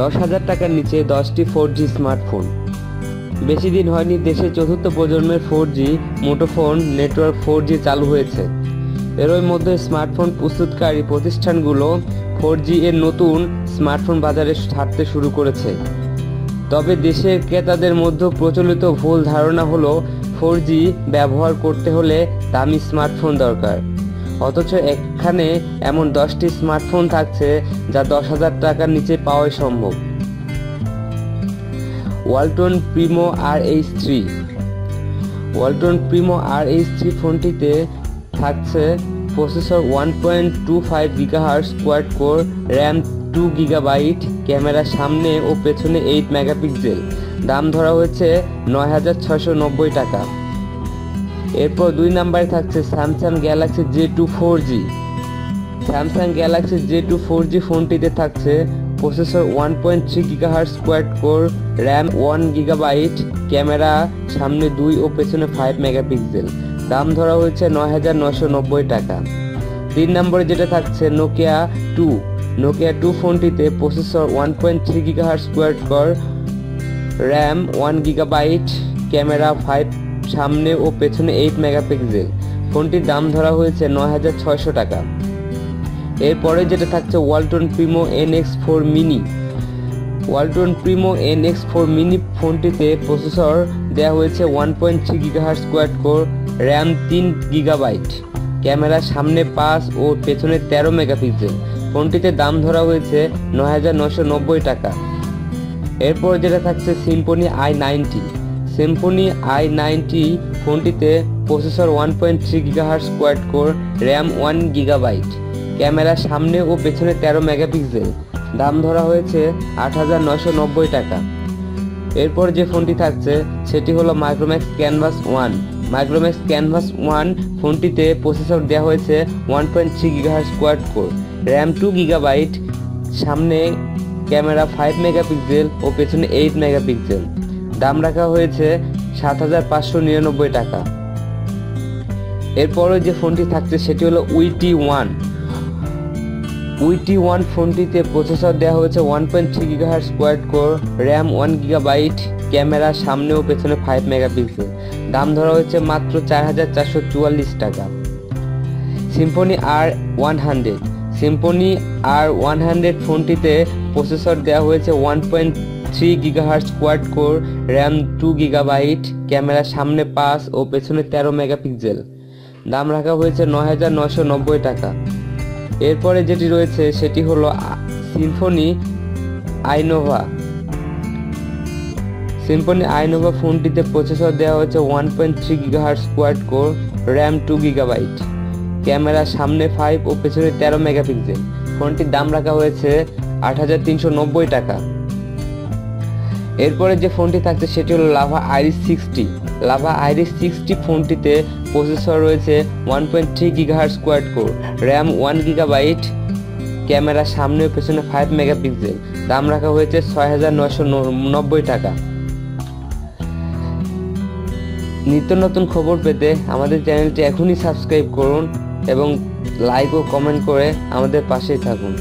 দশ হাজার টাকার নিচে দশটি ফোর জি স্মার্টফোন বেশি দিন হয়নি দেশে চতুর্থ প্রজন্মের ফোর জি মুঠোফোন নেটওয়ার্ক ফোর জি চালু হয়েছে। এরই মধ্যে স্মার্টফোন প্রস্তুতকারী প্রতিষ্ঠানগুলো ফোর জি এর নতুন স্মার্টফোন বাজারে ছাড়তে শুরু করেছে। তবে দেশের ক্রেতাদের মধ্যে প্রচলিত ভুল ধারণা হলো ফোর জি ব্যবহার করতে হলে দামি স্মার্টফোন দরকার। অথচ এখানে এমন দশটি স্মার্টফোন থাকছে যা দশ হাজার টাকার নিচে পাওয়াই সম্ভব। Walton Primo R H three. Walton Primo R H three ফোনটিতে থাকছে processor one point two five gigahertz quad core, RAM two gigabyte, camera সামনে ও পেছনে এইট মেগাপিক্সেল। দাম ধরা হয়েছে নয় হাজার ছশো নব্বই টাকা। এরপর দুই নাম্বারে থাকছে Samsung Galaxy J two four G Samsung Galaxy J two four G ফোনটিতে থাকছে processor one point three gigahertz quad core RAM one gigabyte camera সামনে দুই ও পেছনে ফাইভ মেগাপিক্সেল দাম ধরা হয়েছে নয় হাজার নশো নব্বই টাকা। তিন নম্বরে যেটা থাকছে নোকিয়া টু নোকিয়া টু ফোনটিতে processor one point three gigahertz quad core RAM one gigabyte camera five সামনে ও পেছনে এইট মেগাপিক্সেল ফোনটির দাম ধরা হয়েছে নয় হাজার ছয়শো টাকা। এরপরে যেটা থাকছে Walton Primo N X four mini Walton Primo N X four mini ফোনটিতে প্রসেসর দেওয়া হয়েছে ওয়ান পয়েন্ট থ্রি গিগাহার স্কোয়াড কোর র্যাম তিন গিগাবাইট ক্যামেরা সামনে পাঁচ ও পেছনে তেরো মেগাপিক্সেল ফোনটিতে দাম ধরা হয়েছে নয় হাজার নশো নব্বই টাকা। এরপর যেটা থাকছে Symphony i ninety Symphony i ninety ফোনটিতে processor one point three গিগাহার quad core RAM one gigabyte camera সামনে ও পেছনে তেরো মেগাপিক্সেল দাম ধরা হয়েছে আট হাজার নশো নব্বই টাকা। এরপর যে ফোনটি থাকছে, সেটি হলো Micromax Canvas one Micromax Canvas one ফোনটিতে প্রসেসর দেওয়া হয়েছে one point three গিগাহার quad core RAM two gigabyte সামনে ক্যামেরা ফাইভ মেগাপিক্সেল ও পেছনে এইট মেগাপিক্সেল দাম রাখা হয়েছে সাত হাজার পাঁচশো নিরানব্বই টাকা। এরপরে যে ফোনটি থাকছে সেটি হলো উইটি ওয়ান। উইটি ওয়ান ফোনটিতে প্রসেসর দেওয়া হয়েছে one point three গিগাহার quad core, RAM one gigabyte, camera সামনে ও পেছনে ফাইভ মেগাপিক্সেল। দাম ধরা হয়েছে মাত্র চার হাজার চারশো চুয়াল্লিশ টাকা। Symphony R one hundred. Symphony R one hundred ফোনটিতে প্রসেসর দেওয়া হয়েছে one point three গিগাহার quad core RAM two gigabyte camera সামনে পাঁচ ও পেছনে তেরো মেগাপিক্সেল দাম রাখা হয়েছে নয় হাজার নশো নব্বই টাকা। এরপরে যেটি রয়েছে সেটি হলো সিম্ফনি আইনোভা সিম্ফনি আইনোভা ফোনটিতে প্রসেসর দেওয়া হয়েছে one point three গিগাহার quad core RAM two gigabyte camera সামনে ফাইভ ও পেছনে তেরো মেগাপিক্সেল ফোনটির দাম রাখা হয়েছে আট হাজার তিনশো নব্বই টাকা। এরপরে যে ফোনটি থাকছে, সেটি হলো Lava Iris sixty Lava Iris sixty ফোনটিতে প্রসেসর রয়েছে one point three গিগাহার quad core RAM one gigabyte camera সামনে ও পেছনে ফাইভ মেগাপিক্সেল দাম রাখা হয়েছে ছয় হাজার নশো নব্বই টাকা। নিত্য নতুন খবর পেতে আমাদের চ্যানেলটি এখনই সাবস্ক্রাইব করুন এবং লাইক ও কমেন্ট করে আমাদের পাশেই থাকুন।